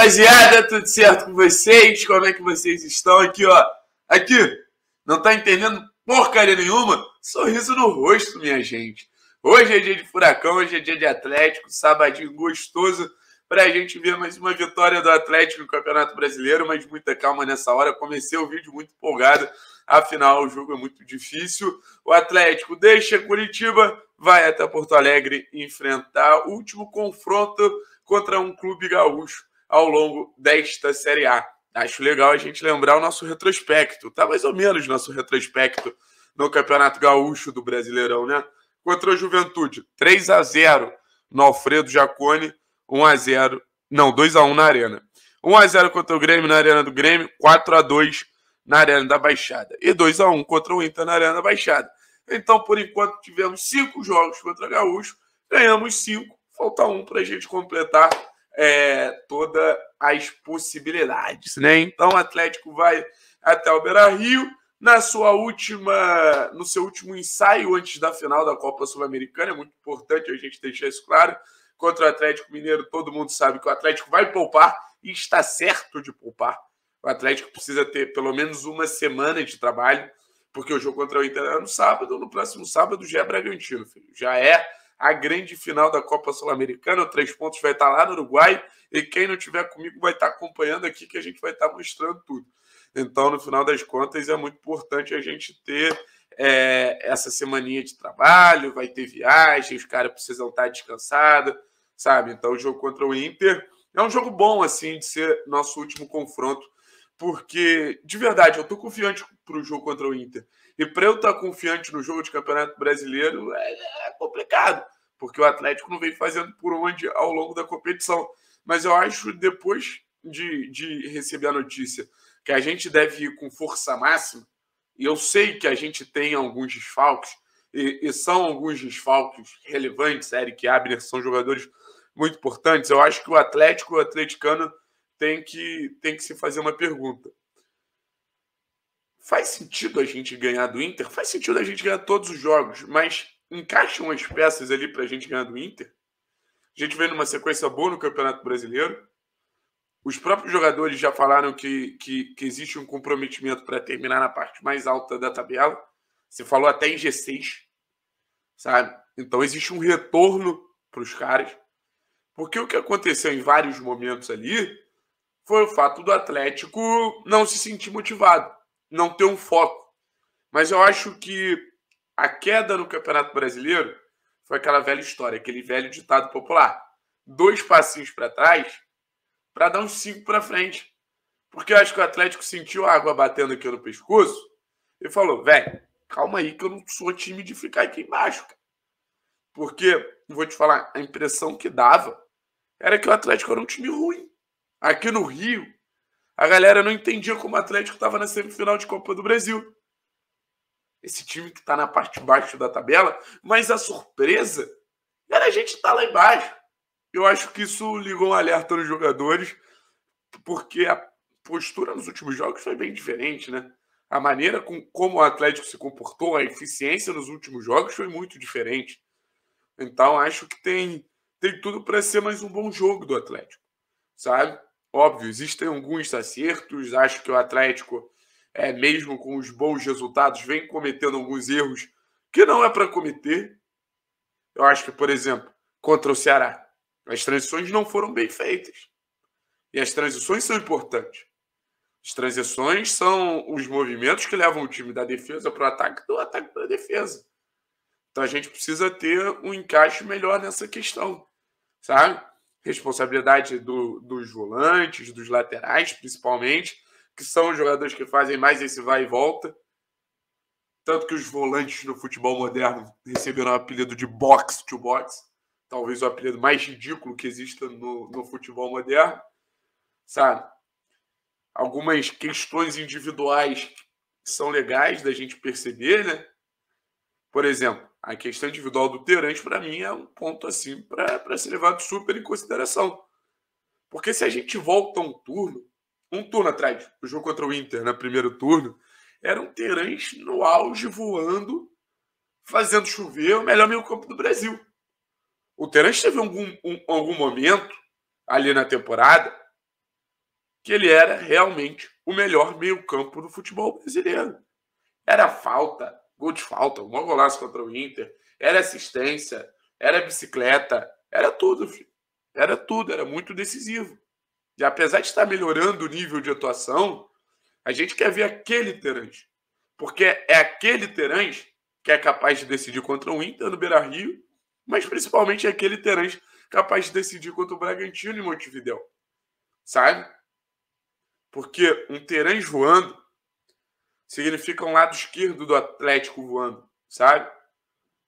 rapaziada, tudo certo com vocês? Como é que vocês estão aqui, ó? Aqui, não tá entendendo porcaria nenhuma? Sorriso no rosto, minha gente. Hoje é dia de furacão, hoje é dia de Atlético, sabadinho gostoso pra gente ver mais uma vitória do Atlético no Campeonato Brasileiro, mas muita calma nessa hora. Comecei o vídeo muito empolgado, afinal o jogo é muito difícil. O Atlético deixa Curitiba, vai até Porto Alegre enfrentar o último confronto contra um clube gaúcho ao longo desta Série A. Acho legal a gente lembrar o nosso retrospecto. Tá mais ou menos nosso retrospecto no Campeonato Gaúcho do Brasileirão, né? Contra a Juventude, 3 a 0 no Alfredo Jacone, 1 a 0, não, 2 a 1 na Arena. 1 a 0 contra o Grêmio na Arena do Grêmio, 4 a 2 na Arena da Baixada e 2 a 1 contra o Inter na Arena da Baixada. Então, por enquanto, tivemos cinco jogos contra Gaúcho, ganhamos cinco, falta um para a gente completar é, todas as possibilidades, né? Então o Atlético vai até o Beira Rio na sua última, no seu último ensaio antes da final da Copa Sul-Americana. É muito importante a gente deixar isso claro. Contra o Atlético Mineiro, todo mundo sabe que o Atlético vai poupar e está certo de poupar. O Atlético precisa ter pelo menos uma semana de trabalho, porque o jogo contra o Inter é no sábado, no próximo sábado já é Bragantino, filho. Já é a grande final da Copa Sul-Americana. O Três Pontos vai estar lá no Uruguai e quem não tiver comigo vai estar acompanhando aqui que a gente vai estar mostrando tudo. Então, no final das contas, é muito importante a gente ter é, essa semaninha de trabalho, vai ter viagem, os caras precisam estar descansados, sabe? Então, o jogo contra o Inter é um jogo bom, assim, de ser nosso último confronto, porque, de verdade, eu estou confiante para o jogo contra o Inter. E para eu estar confiante no jogo de Campeonato Brasileiro é, é, complicado, porque o Atlético não vem fazendo por onde ao longo da competição. Mas eu acho, depois de, de receber a notícia que a gente deve ir com força máxima, e eu sei que a gente tem alguns desfalques, e, e são alguns desfalques relevantes, Eric Abner são jogadores muito importantes, eu acho que o Atlético, o atleticano, tem que, tem que se fazer uma pergunta. Faz sentido a gente ganhar do Inter? Faz sentido a gente ganhar todos os jogos, mas encaixam as peças ali para a gente ganhar do Inter? A gente vem numa sequência boa no Campeonato Brasileiro. Os próprios jogadores já falaram que, que, que existe um comprometimento para terminar na parte mais alta da tabela. Você falou até em G6, sabe? Então existe um retorno para os caras. Porque o que aconteceu em vários momentos ali foi o fato do Atlético não se sentir motivado não ter um foco. Mas eu acho que a queda no Campeonato Brasileiro foi aquela velha história, aquele velho ditado popular. Dois passinhos para trás para dar uns cinco para frente. Porque eu acho que o Atlético sentiu a água batendo aqui no pescoço e falou: velho, calma aí que eu não sou time de ficar aqui embaixo. Cara. Porque, vou te falar, a impressão que dava era que o Atlético era um time ruim. Aqui no Rio, a galera não entendia como o Atlético estava na semifinal de Copa do Brasil. Esse time que está na parte baixo da tabela, mas a surpresa era a gente estar tá lá embaixo. Eu acho que isso ligou um alerta nos jogadores, porque a postura nos últimos jogos foi bem diferente, né? A maneira com como o Atlético se comportou, a eficiência nos últimos jogos foi muito diferente. Então acho que tem tem tudo para ser mais um bom jogo do Atlético, sabe? Óbvio, existem alguns acertos. Acho que o Atlético, é, mesmo com os bons resultados, vem cometendo alguns erros que não é para cometer. Eu acho que, por exemplo, contra o Ceará, as transições não foram bem feitas. E as transições são importantes. As transições são os movimentos que levam o time da defesa para o ataque, do ataque para a defesa. Então a gente precisa ter um encaixe melhor nessa questão, sabe? Responsabilidade do, dos volantes, dos laterais, principalmente, que são os jogadores que fazem mais esse vai e volta. Tanto que os volantes no futebol moderno receberam o apelido de box to box, talvez o apelido mais ridículo que exista no, no futebol moderno, sabe? Algumas questões individuais são legais da gente perceber, né? Por exemplo, a questão individual do Terãs, para mim, é um ponto assim para ser levado super em consideração. Porque se a gente volta um turno, um turno atrás, o jogo contra o Inter, no primeiro turno, era um Terãs no auge, voando, fazendo chover, o melhor meio campo do Brasil. O Terãs teve algum, um, algum momento ali na temporada que ele era realmente o melhor meio-campo do futebol brasileiro. Era falta, gol de falta, um golaço contra o Inter, era assistência, era bicicleta, era tudo, filho. Era tudo, era muito decisivo. E apesar de estar melhorando o nível de atuação, a gente quer ver aquele Terãs. Porque é aquele Terãs que é capaz de decidir contra o Inter no Beira Rio, mas principalmente é aquele Terãs capaz de decidir contra o Bragantino em Montevidéu. Sabe? Porque um Terãs voando significa um lado esquerdo do Atlético voando, sabe?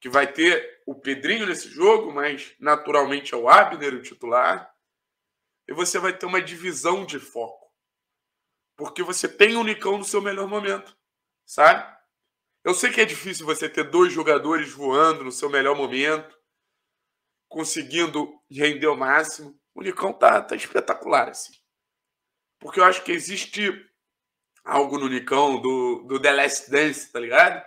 Que vai ter o Pedrinho nesse jogo, mas naturalmente é o Abner o titular. E você vai ter uma divisão de foco. Porque você tem o Nicão no seu melhor momento, sabe? Eu sei que é difícil você ter dois jogadores voando no seu melhor momento, conseguindo render o máximo. O Nicão tá, tá espetacular, assim. Porque eu acho que existe algo no Nicão do, do The Last Dance, tá ligado?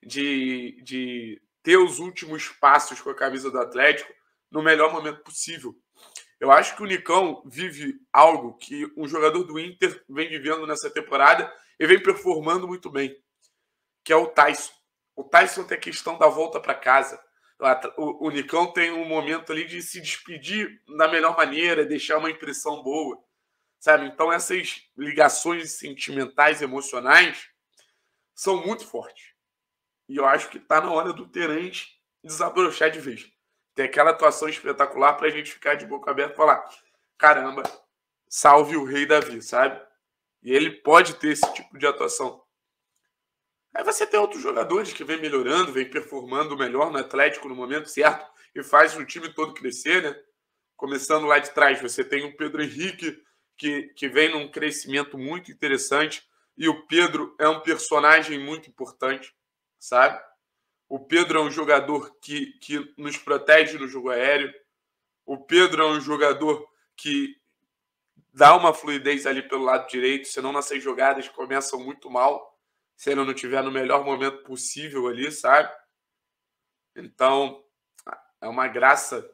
De, de ter os últimos passos com a camisa do Atlético no melhor momento possível. Eu acho que o Nicão vive algo que um jogador do Inter vem vivendo nessa temporada e vem performando muito bem, que é o Tyson. O Tyson tem a questão da volta para casa. O, o Nicão tem um momento ali de se despedir da melhor maneira, deixar uma impressão boa sabe? Então essas ligações sentimentais, emocionais, são muito fortes. E eu acho que está na hora do Terence desabrochar de vez. Ter aquela atuação espetacular para a gente ficar de boca aberta e falar: caramba, salve o rei Davi, sabe? E ele pode ter esse tipo de atuação. Aí você tem outros jogadores que vem melhorando, vem performando melhor no Atlético no momento certo e faz o time todo crescer, né? Começando lá de trás, você tem o Pedro Henrique que, que vem num crescimento muito interessante. E o Pedro é um personagem muito importante, sabe? O Pedro é um jogador que, que nos protege no jogo aéreo. O Pedro é um jogador que dá uma fluidez ali pelo lado direito, senão nossas jogadas começam muito mal, se ele não estiver no melhor momento possível ali, sabe? Então, é uma graça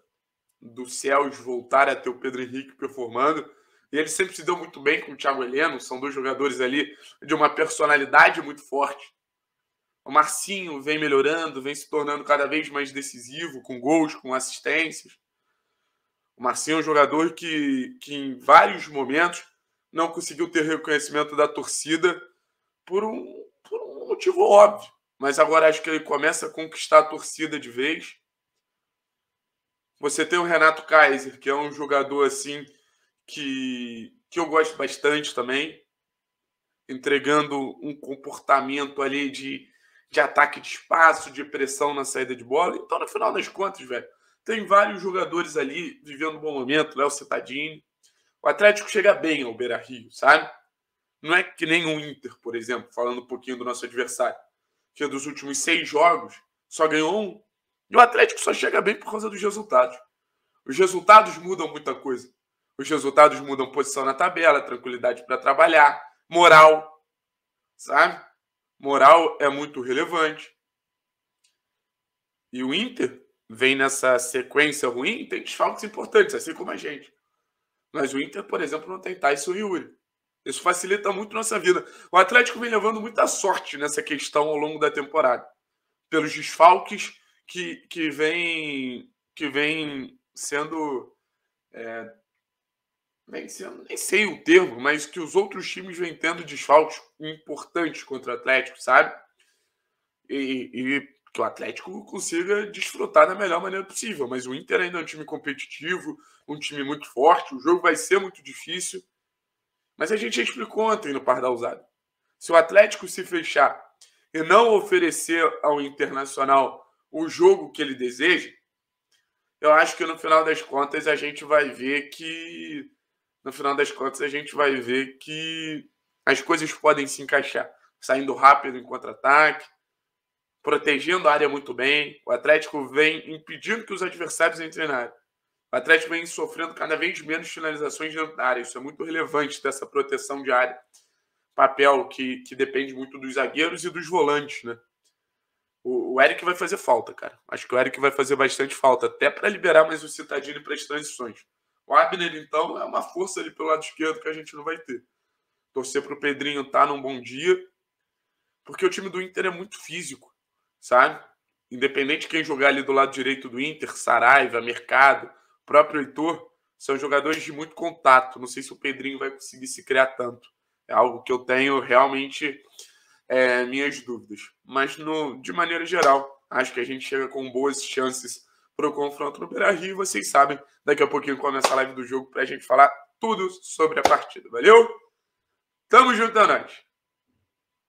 do céus voltar a ter o Pedro Henrique performando. E ele sempre se deu muito bem com o Thiago Heleno, são dois jogadores ali de uma personalidade muito forte. O Marcinho vem melhorando, vem se tornando cada vez mais decisivo, com gols, com assistências. O Marcinho é um jogador que, que em vários momentos não conseguiu ter reconhecimento da torcida por um, por um motivo óbvio. Mas agora acho que ele começa a conquistar a torcida de vez. Você tem o Renato Kaiser, que é um jogador assim que, que eu gosto bastante também, entregando um comportamento ali de, de ataque de espaço, de pressão na saída de bola. Então, no final das contas, velho, tem vários jogadores ali vivendo um bom momento, Léo Citadini. O Atlético chega bem ao Beira Rio, sabe? Não é que nem o Inter, por exemplo, falando um pouquinho do nosso adversário, que dos últimos seis jogos só ganhou um. E o Atlético só chega bem por causa dos resultados. Os resultados mudam muita coisa. Os resultados mudam posição na tabela, tranquilidade para trabalhar, moral, sabe? Moral é muito relevante. E o Inter vem nessa sequência ruim, tem desfalques importantes, assim como a gente. Mas o Inter, por exemplo, não tem Tyson e Yuri. Isso facilita muito nossa vida. O Atlético vem levando muita sorte nessa questão ao longo da temporada. Pelos desfalques que, que, vem, que vem sendo é, nem, nem sei o termo, mas que os outros times vêm tendo desfalques importantes contra o Atlético, sabe? E, e, que o Atlético consiga desfrutar da melhor maneira possível. Mas o Inter ainda é um time competitivo, um time muito forte, o jogo vai ser muito difícil. Mas a gente já explicou ontem no Par da Usada. Se o Atlético se fechar e não oferecer ao Internacional o jogo que ele deseja, eu acho que no final das contas a gente vai ver que no final das contas a gente vai ver que as coisas podem se encaixar. Saindo rápido em contra-ataque, protegendo a área muito bem. O Atlético vem impedindo que os adversários entrem na área. O Atlético vem sofrendo cada vez menos finalizações dentro da área. Isso é muito relevante dessa proteção de área. Papel que, que depende muito dos zagueiros e dos volantes, né? O, Eric vai fazer falta, cara. Acho que o Eric vai fazer bastante falta, até para liberar mais o Citadini para as transições. O Abner, então, é uma força ali pelo lado esquerdo que a gente não vai ter. Torcer para o Pedrinho estar tá num bom dia, porque o time do Inter é muito físico, sabe? Independente de quem jogar ali do lado direito do Inter, Saraiva, Mercado, próprio Heitor, são jogadores de muito contato. Não sei se o Pedrinho vai conseguir se criar tanto. É algo que eu tenho realmente é, minhas dúvidas. Mas, no, de maneira geral, acho que a gente chega com boas chances para o confronto no Beira Rio. Vocês sabem, daqui a pouquinho começa a live do jogo para a gente falar tudo sobre a partida. Valeu? Tamo junto, é!